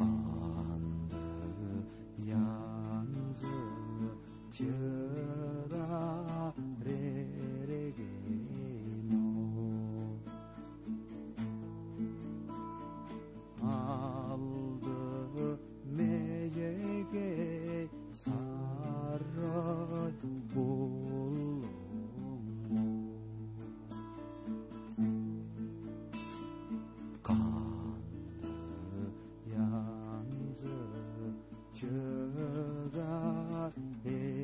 放的样子就 Should I